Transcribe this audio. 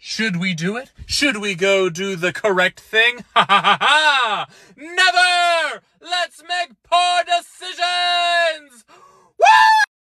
Should we do it? Should we go do the correct thing? Ha ha ha ha! Never! Let's make poor decisions!